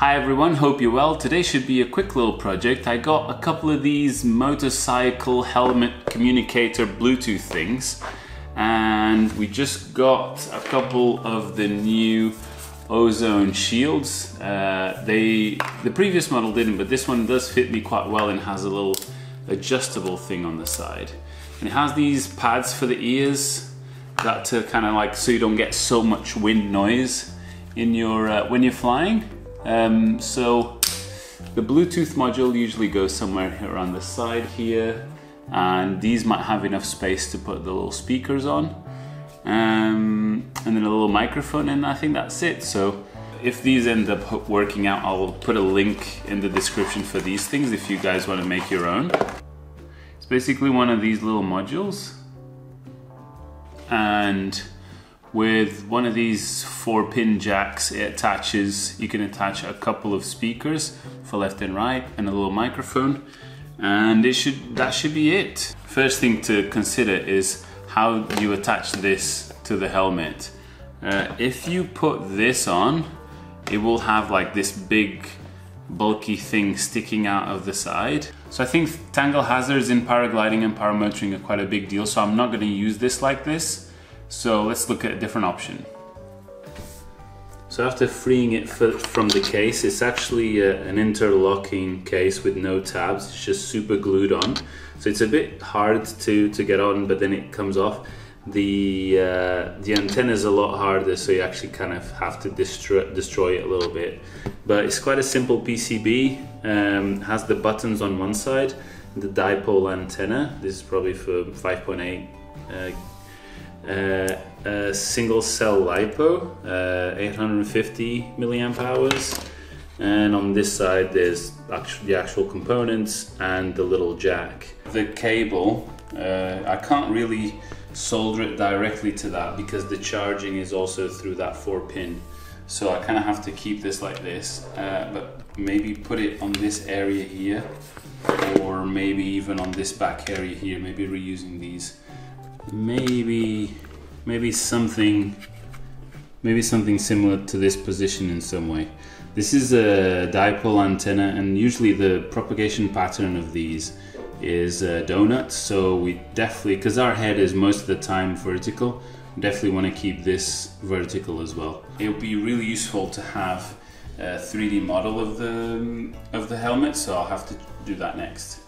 Hi everyone, hope you're well. Today should be a quick little project. I got a couple of these motorcycle helmet communicator Bluetooth things and we just got a couple of the new ozone shields. Uh, they The previous model didn't, but this one does fit me quite well and has a little adjustable thing on the side. And it has these pads for the ears that to kind of like so you don't get so much wind noise in your uh, when you're flying. Um, so the Bluetooth module usually goes somewhere around the side here and these might have enough space to put the little speakers on um, and then a little microphone and I think that's it. So if these end up working out, I'll put a link in the description for these things if you guys want to make your own. It's basically one of these little modules and with one of these four pin jacks it attaches you can attach a couple of speakers for left and right and a little microphone and it should that should be it. First thing to consider is how you attach this to the helmet. Uh, if you put this on it will have like this big bulky thing sticking out of the side. So I think tangle hazards in paragliding and paramotoring are quite a big deal so I'm not going to use this like this so let's look at a different option. So after freeing it from the case, it's actually uh, an interlocking case with no tabs. It's just super glued on. So it's a bit hard to, to get on, but then it comes off. The, uh, the antenna is a lot harder, so you actually kind of have to destroy, destroy it a little bit. But it's quite a simple PCB. Um, has the buttons on one side, the dipole antenna. This is probably for 5.8 uh, uh, a single cell LiPo, uh, 850 milliamp hours. And on this side, there's the actual components and the little jack. The cable, uh, I can't really solder it directly to that because the charging is also through that four pin. So I kind of have to keep this like this, uh, but maybe put it on this area here, or maybe even on this back area here, maybe reusing these maybe maybe something maybe something similar to this position in some way. This is a dipole antenna and usually the propagation pattern of these is uh, a donut so we definitely because our head is most of the time vertical definitely want to keep this vertical as well. It would be really useful to have a 3D model of the of the helmet so I'll have to do that next.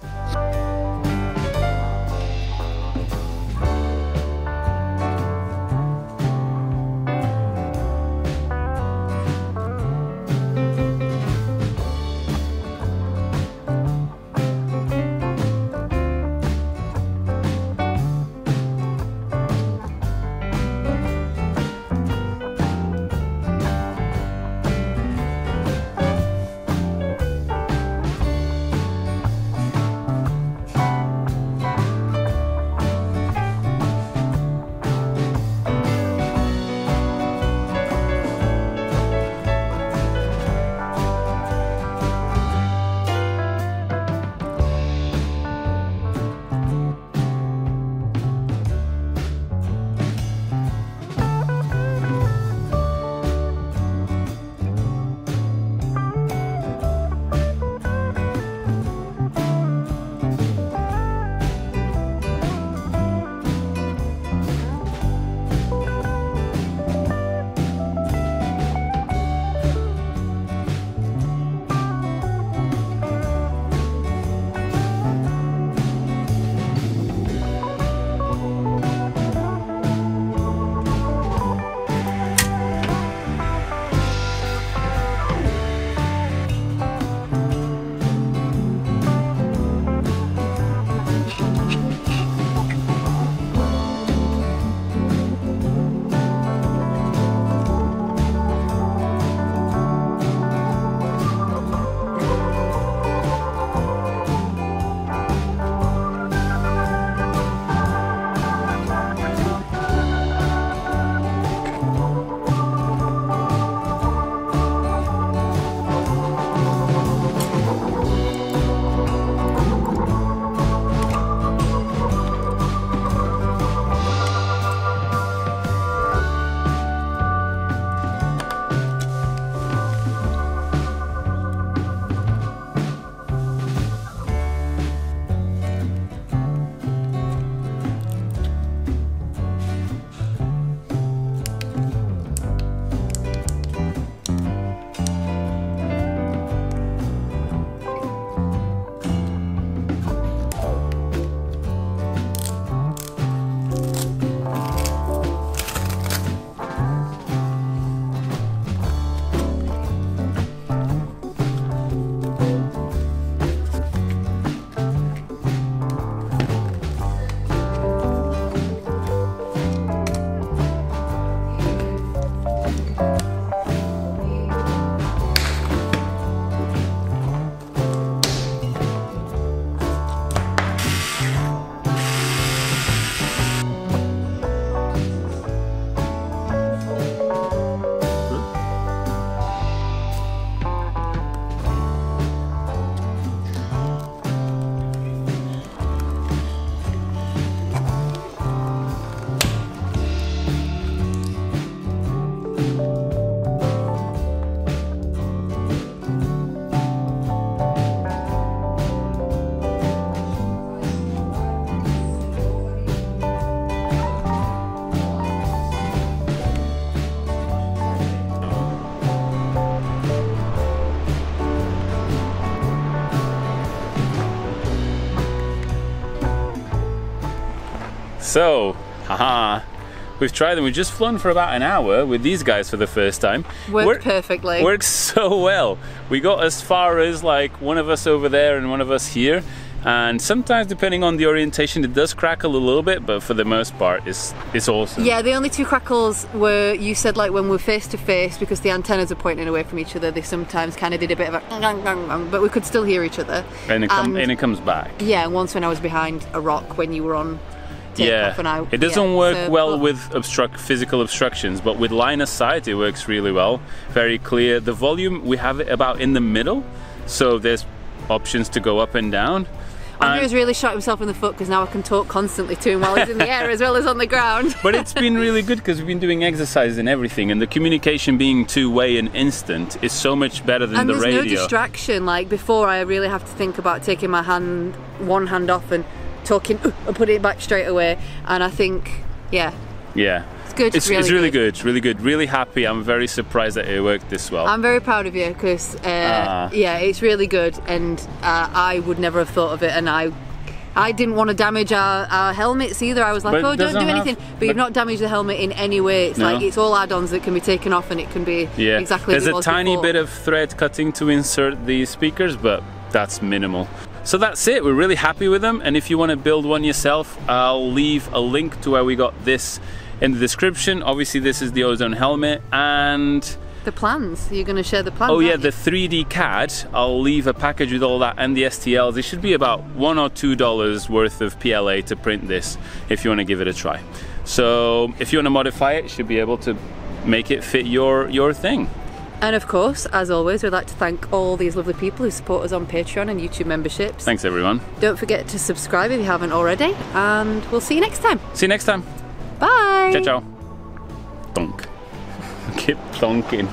So, haha, we've tried them. We've just flown for about an hour with these guys for the first time. Worked Work- perfectly. Works so well. We got as far as like one of us over there and one of us here. And sometimes, depending on the orientation, it does crackle a little bit, but for the most part, it's it's awesome. Yeah, the only two crackles were you said like when we're face to face because the antennas are pointing away from each other. They sometimes kind of did a bit of a, but we could still hear each other. and it, com- and- and it comes back. Yeah, once when I was behind a rock when you were on Yeah, it doesn't yeah, work so- well with obstruct physical obstructions, but with line of sight, it works really well. Very clear. The volume we have it about in the middle, so there's options to go up and down. Andre's really shot himself in the foot because now I can talk constantly to him while he's in the air as well as on the ground. But it's been really good because we've been doing exercise and everything, and the communication being two-way and instant is so much better than and the there's radio. no distraction. Like before, I really have to think about taking my hand, one hand off, and talking "Uh," and putting it back straight away. And I think, yeah, yeah, it's good. it's really, it's really good. good. It's really good. Really happy. I'm very surprised that it worked this well. I'm very proud of you because, uh, Ah. yeah, it's really good, and uh, I would never have thought of it, and I. I didn't want to damage our, our helmets either. I was like, But oh, don't do doesn't have- anything. but, you've not damaged the helmet in any way. It's No. like it's all add-ons that can be taken off, and it can be yeah, exactly. there's a tiny before. bit of thread cutting to insert the speakers, but that's minimal. So that's it. We're really happy with them, and if you want to build one yourself, I'll leave a link to where we got this in the description. Obviously, this is the Ozone helmet, and the plans. You're going to share the plans. Oh yeah, the 3D CAD. I'll leave a package with all that and the STLs. It should be about one or two dollars worth of PLA to print this if you want to give it a try. So if you want to modify it, you should be able to make it fit your your thing. And of course, as always, we'd like to thank all these lovely people who support us on Patreon and YouTube memberships. Thanks everyone. Don't forget to subscribe if you haven't already, and we'll see you next time. See you next time. Bye. Ciao ciao. Donk. Keep donking.